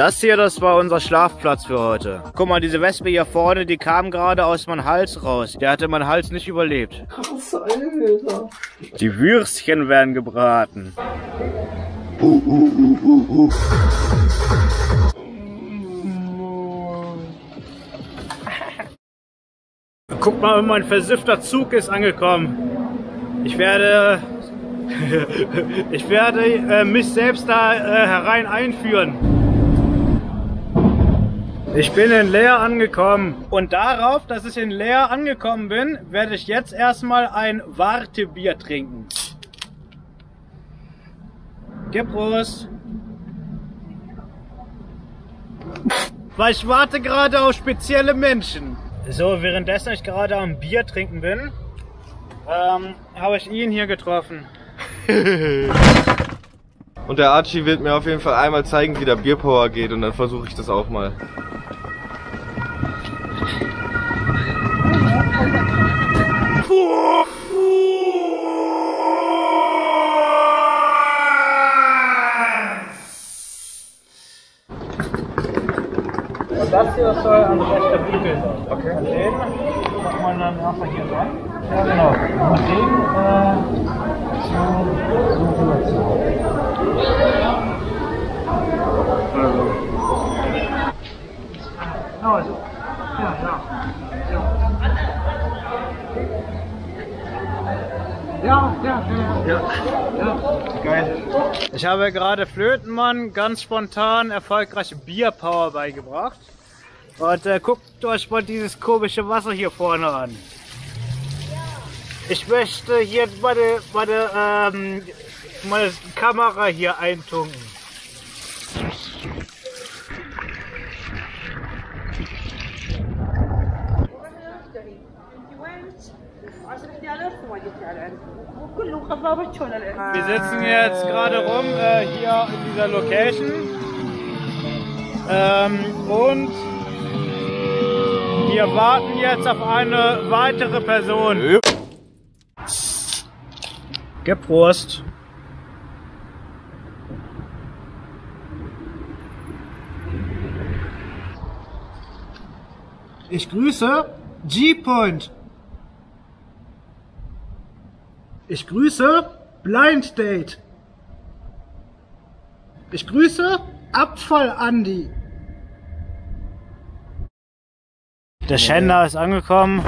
Das hier, das war unser Schlafplatz für heute. Guck mal, diese Wespe hier vorne, die kam gerade aus meinem Hals raus. Der hatte meinen Hals nicht überlebt. Krass, Alter. Die Würstchen werden gebraten. Guck mal, mein versiffter Zug ist angekommen. Ich werde... ich werde äh, mich selbst da äh, herein einführen. Ich bin in Leer angekommen. Und darauf, dass ich in Leer angekommen bin, werde ich jetzt erstmal ein Wartebier trinken. Gib Prost. Weil ich warte gerade auf spezielle Menschen. So, währenddessen ich gerade am Bier trinken bin, ähm, habe ich ihn hier getroffen. Und der Archie wird mir auf jeden Fall einmal zeigen, wie der Bierpower geht und dann versuche ich das auch mal. Und das hier soll ein rechter Winkel sein. Okay. Und den macht man dann einfach hier dran. Ja, genau. Und den äh, so, so rüberziehen. Genau, also. Ja, ja. Ja, ja, ja, ja. ja. Geil. Ich habe gerade Flötenmann ganz spontan erfolgreiche Bierpower beigebracht. Und äh, guckt euch mal dieses komische Wasser hier vorne an. Ich möchte hier meine, meine, ähm, meine Kamera hier eintunken. Wir sitzen jetzt gerade rum äh, hier in dieser Location ähm, und wir warten jetzt auf eine weitere Person. Geprost. Ich grüße G-Point. Ich grüße Blind Date. Ich grüße Abfall Andi. Der Schänder ist angekommen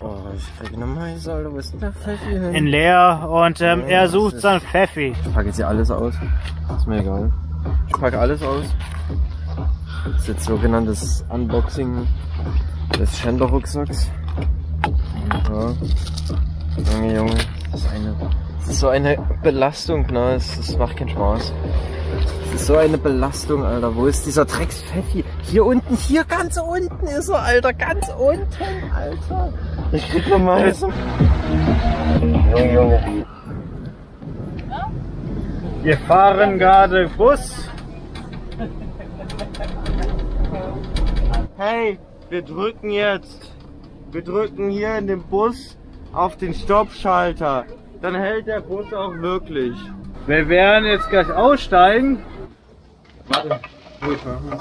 Oh, ich krieg eine Meise, Alter. Wo ist denn der Pfeffi hin? in Leer und ähm, er sucht sein Pfeffi. Ich packe jetzt hier alles aus. Ist mir egal. Ich packe alles aus. Das ist jetzt sogenanntes Unboxing des Schänder-Rucksacks. Ja. Junge, Junge. Das ist, eine, das ist so eine Belastung, ne? Es, es macht keinen Spaß. Das ist so eine Belastung, Alter. Wo ist dieser Dreckspfeffi? Hier unten, hier ganz unten ist er, Alter. Ganz unten, Alter. Ich krieg noch mal. Junge, Junge. Wir fahren gerade Bus. Hey, wir drücken jetzt. Wir drücken hier in dem Bus auf den Stoppschalter. Dann hält der Bus auch wirklich. Wir werden jetzt gleich aussteigen. Warte. Ruhig machen.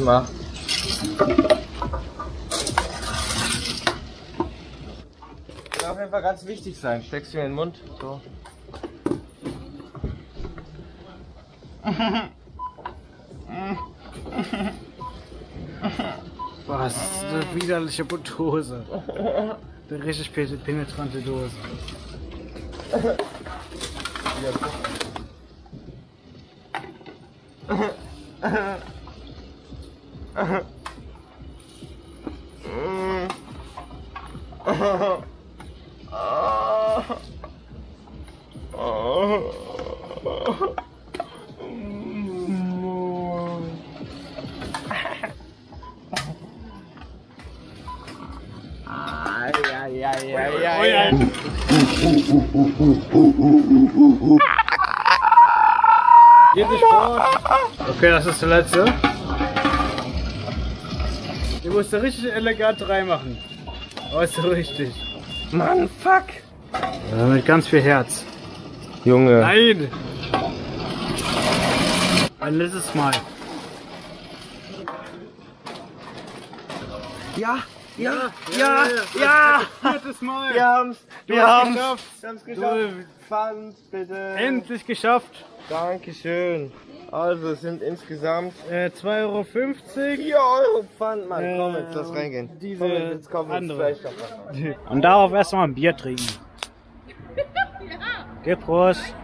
Mach. Kann auf jeden Fall ganz wichtig sein. Steckst du in den Mund. So. Boah, das ist eine widerliche Dose. Eine richtig penetrante Dose. Ay, ay, ay, ay, ay. Geht nicht vor. Okay, das ist der letzte. Du musst richtig elegant reinmachen. Aber ist richtig. Mann, fuck. Ja, mit ganz viel Herz. Junge. Nein. Ein letztes Mal. Ja, ja, ja, ja. Viertes ja. Mal. Wir haben's. Wir, Wir haben's. Geschafft. Wir haben's geschafft. Du, Pfand, bitte. Endlich geschafft. Dankeschön. Also, es sind insgesamt Äh, 2,50 Euro. 4 Euro Pfand, Mann. Komm, jetzt lass Äh, reingehen. diese Komm, jetzt kaufen wir uns andere. Und darauf erstmal ein Bier trinken. Geh Prost.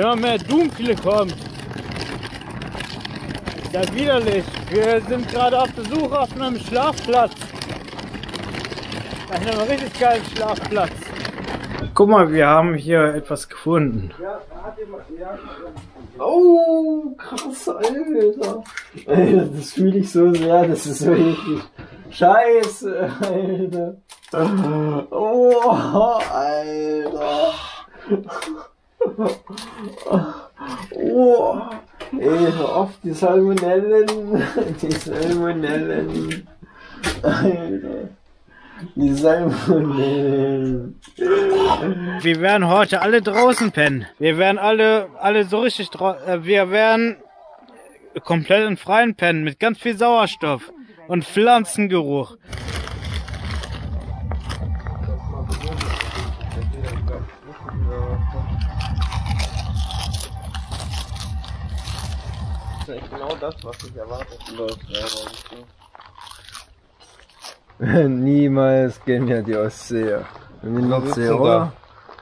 Immer mehr Dunkle kommt. Ist ja widerlich. Wir sind gerade auf der Suche auf einem Schlafplatz. Auf einem richtig geilen Schlafplatz. Guck mal, wir haben hier etwas gefunden. Oh, krass, Alter. Alter, das fühle ich so sehr, das ist so eklig. Scheiße, Alter. Oh, Alter. Oh, ey, hör auf, die Salmonellen. Die Salmonellen. Alter. Die Salmonellen. Wir werden heute alle draußen pennen. Wir werden alle, alle so richtig draußen. Äh, wir werden komplett im Freien pennen mit ganz viel Sauerstoff und Pflanzengeruch. Das ist echt genau das, was ich erwartet Niemals gehen wir die Ostsee. In die Nordsee, oder?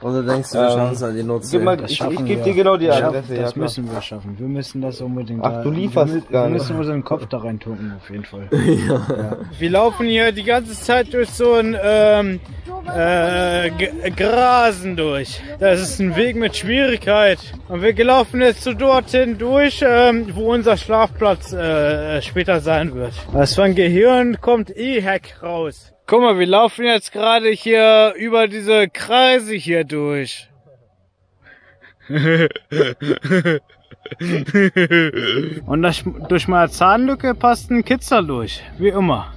Oder denkst du, wir Ähm, schauen uns an die Nordsee? Gib mal, ich, schaffen ich gebe dir genau die Ja, Adresse. ja, das klar. müssen wir schaffen. Wir müssen das unbedingt. Ach, du lieferst wir, gar Wir müssen unseren Kopf da reintunken, auf jeden Fall. ja. Wir laufen hier die ganze Zeit durch so ein ähm, äh, Grasen durch. Das ist ein Weg mit Schwierigkeit. Und wir laufen jetzt so dorthin durch, ähm, wo unser Schlafplatz äh, später sein wird. Aus von Gehirn kommt E-Hack raus. Guck mal, wir laufen jetzt gerade hier über diese Kreise hier durch. Und das, durch meine Zahnlücke passt ein Kitzer durch, wie immer.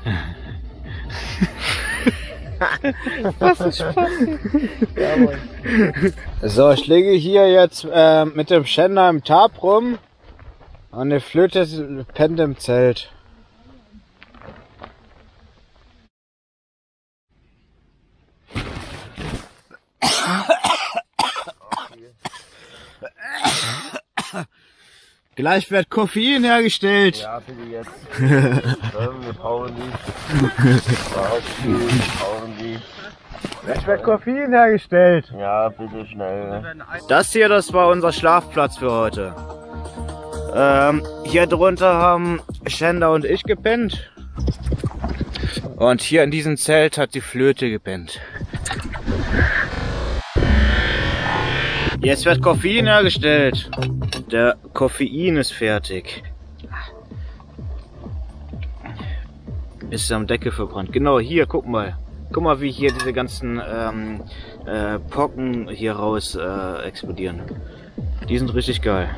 so, ich liege hier jetzt äh, mit dem Schänder im Tab rum und die Flöte pennt im Zelt. Gleich wird Koffein hergestellt. Ja, bitte jetzt. Ähm, wir brauchen die. Wir brauchen die. Gleich wird Koffein hergestellt. Ja, bitte schnell. Das hier, das war unser Schlafplatz für heute. Ähm, hier drunter haben Schender und ich gepennt. Und hier in diesem Zelt hat die Flöte gepennt. Jetzt wird Koffein hergestellt. Der Koffein ist fertig. Ist am Deckel verbrannt. Genau hier, guck mal. Guck mal, wie hier diese ganzen ähm, äh, Pocken hier raus äh, explodieren. Die sind richtig geil.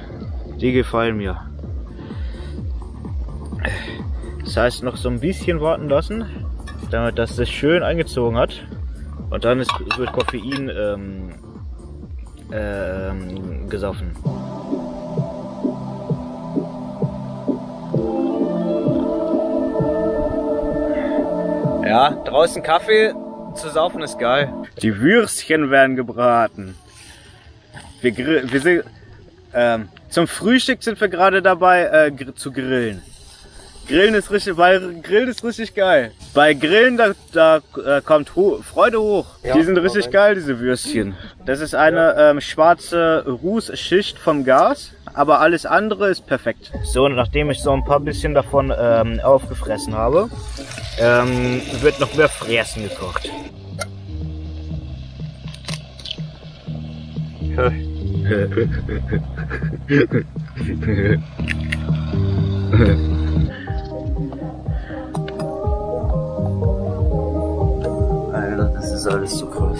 Die gefallen mir. Das heißt, noch so ein bisschen warten lassen, damit das sich schön eingezogen hat. Und dann ist, wird Koffein ähm, ähm, gesoffen. Ja, draußen Kaffee zu saufen ist geil. Die Würstchen werden gebraten. Wir, wir sind, ähm, zum Frühstück sind wir gerade dabei äh, zu grillen. Grillen ist richtig, weil Grillen ist richtig geil. Bei Grillen da, da äh, kommt ho Freude hoch. die sind richtig geil, diese Würstchen. Das ist eine ähm, schwarze Rußschicht vom Gas, aber alles andere ist perfekt. So, nachdem ich so ein paar bisschen davon ähm, aufgefressen habe, ähm, wird noch mehr Fressen gekocht. ist alles zu krass.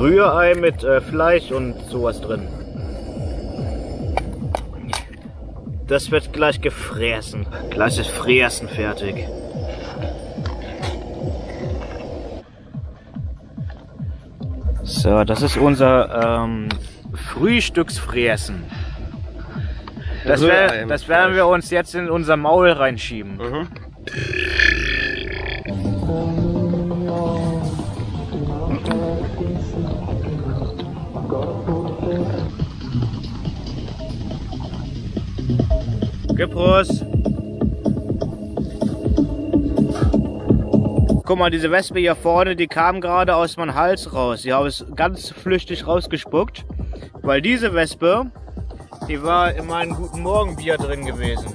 Rührei mit äh, Fleisch und sowas drin. Das wird gleich gefräsen. Gleich ist Fräsen fertig. So, das ist unser ähm, Frühstücksfräsen. Das, wär, das werden wir uns jetzt in unser Maul reinschieben. Mhm. Geprost. Guck mal, diese Wespe hier vorne, die kam gerade aus meinem Hals raus. Die habe es ganz flüchtig rausgespuckt. Weil diese Wespe, die war in meinem Guten Morgen Bier drin gewesen.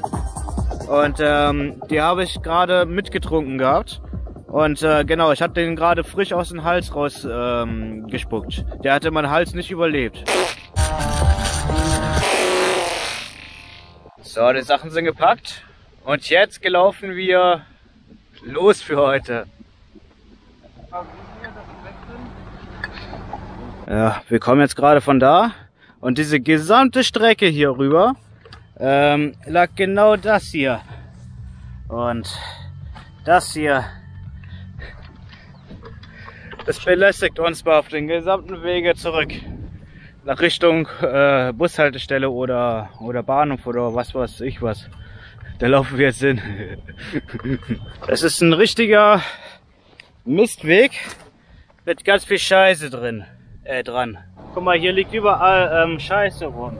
Und ähm, die habe ich gerade mitgetrunken gehabt. Und äh, genau, ich habe den gerade frisch aus dem Hals raus ähm, gespuckt. Der hatte meinen Hals nicht überlebt. So, die Sachen sind gepackt. Und jetzt gelaufen wir los für heute. Ja, wir kommen jetzt gerade von da. Und diese gesamte Strecke hier rüber ähm, lag genau das hier. Und das hier. Das belästigt uns mal auf den gesamten Wege zurück. Nach Richtung äh, Bushaltestelle oder, oder Bahnhof oder was weiß ich was. Da laufen wir jetzt hin. Es ist ein richtiger Mistweg mit ganz viel Scheiße drin, äh, dran. Guck mal, hier liegt überall ähm, Scheiße rum.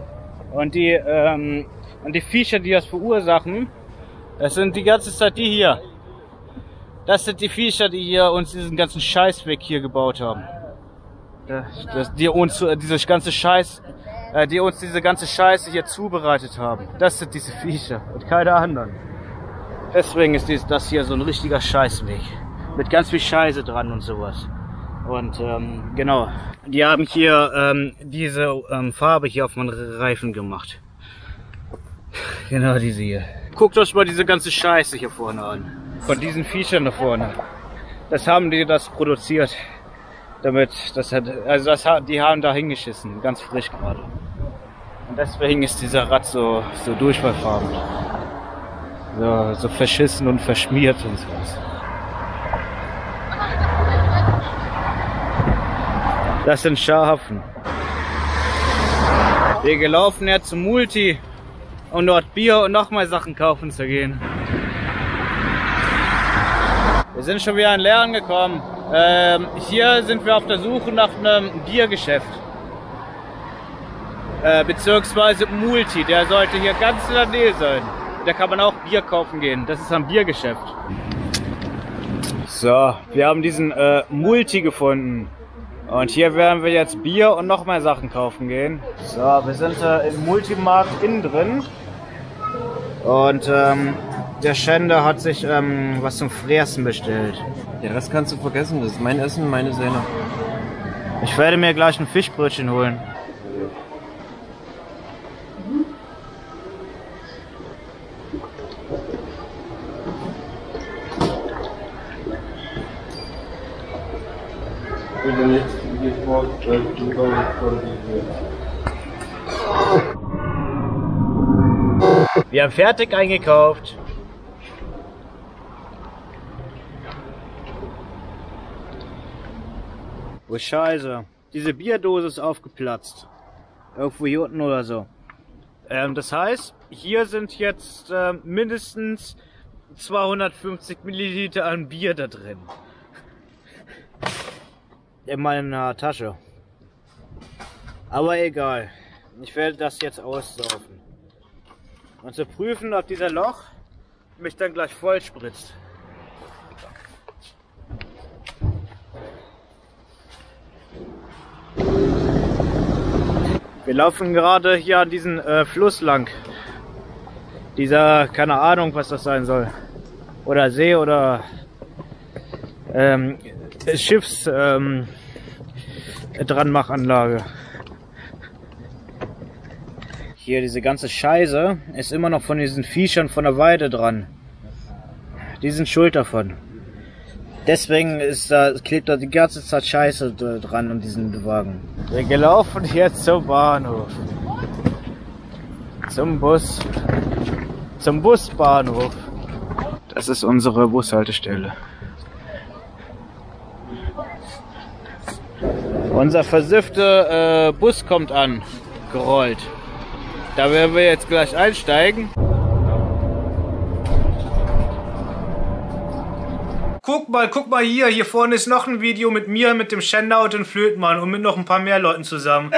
Und die, ähm, und die Viecher, die das verursachen, das sind die ganze Zeit die hier. Das sind die Viecher, die hier uns diesen ganzen Scheißweg hier gebaut haben. Das, das, die uns äh, diese ganze Scheiß, äh, die uns diese ganze Scheiße hier zubereitet haben. Das sind diese Viecher und keine anderen. Deswegen ist dies, das hier so ein richtiger Scheißweg. Mit ganz viel Scheiße dran und sowas. Und ähm, genau, die haben hier ähm, diese ähm, Farbe hier auf meinen Reifen gemacht. Genau diese hier. Guckt euch mal diese ganze Scheiße hier vorne an. Von diesen Viechern da vorne. Das haben die das produziert. Damit, das hat, also das hat, die haben da hingeschissen, ganz frisch gerade. Und deswegen ist dieser Rad so, so durchfallfarben. So, so verschissen und verschmiert und sowas. Das sind Schafen. Wir gelaufen jetzt zum Multi, um dort Bier und nochmal Sachen kaufen zu gehen. Wir sind schon wieder in Leeren gekommen. Ähm, hier sind wir auf der Suche nach einem Biergeschäft. Äh, beziehungsweise Multi, der sollte hier ganz in der Nähe sein. Da kann man auch Bier kaufen gehen. Das ist ein Biergeschäft. So, wir haben diesen äh, Multi gefunden. Und hier werden wir jetzt Bier und noch mehr Sachen kaufen gehen. So, wir sind äh, im Multimarkt innen drin. Und ähm, der Schänder hat sich ähm, was zum Fräsen bestellt. Den Rest kannst du vergessen, das ist mein Essen, meine Sehne. Ich werde mir gleich ein Fischbrötchen holen. Wir haben fertig eingekauft. Oh Scheiße. Diese Bierdose ist aufgeplatzt. Irgendwo hier unten oder so. Ähm, das heißt, hier sind jetzt äh, mindestens 250 Milliliter an Bier da drin. In meiner Tasche. Aber egal. Ich werde das jetzt aussaufen. Und zu prüfen, ob dieser Loch mich dann gleich voll spritzt. Wir laufen gerade hier an diesem äh, Fluss lang. Dieser, keine Ahnung, was das sein soll. Oder See oder ähm, Schiffs, ähm, Dranmachanlage. Hier, diese ganze Scheiße ist immer noch von diesen Viechern von der Weide dran. Die sind schuld davon. Deswegen ist da, klebt da die ganze Zeit Scheiße dran an diesen Wagen. Wir gelaufen jetzt zum Bahnhof. Zum Bus. Zum Busbahnhof. Das ist unsere Bushaltestelle. Unser versiffter äh, Bus kommt an, gerollt. Da werden wir jetzt gleich einsteigen. Guck mal, guck mal hier. Hier vorne ist noch ein Video mit mir, mit dem Schänder und dem Flötmann und mit noch ein paar mehr Leuten zusammen.